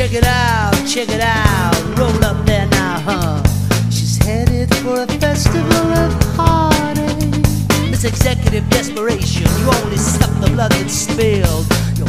Check it out, check it out, roll up there now, huh? She's headed for a festival of heartache. This executive desperation, you only suck the blood that's spilled. Your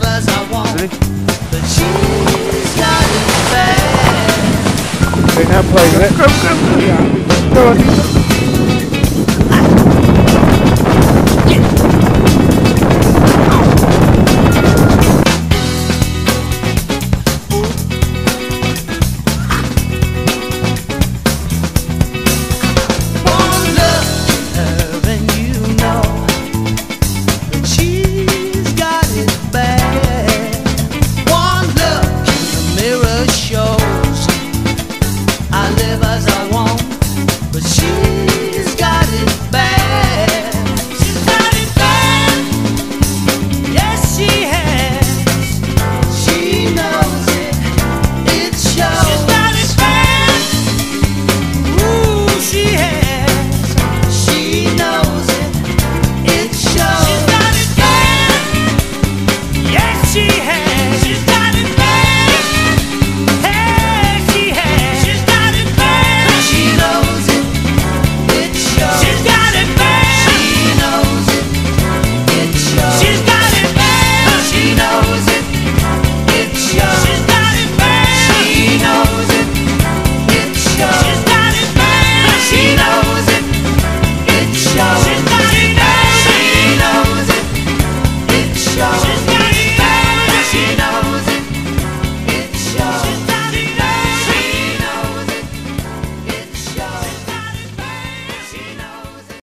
ready? I as I want, Ready? but she's got it bad. Okay, now play with it. Go, go, go. Go on.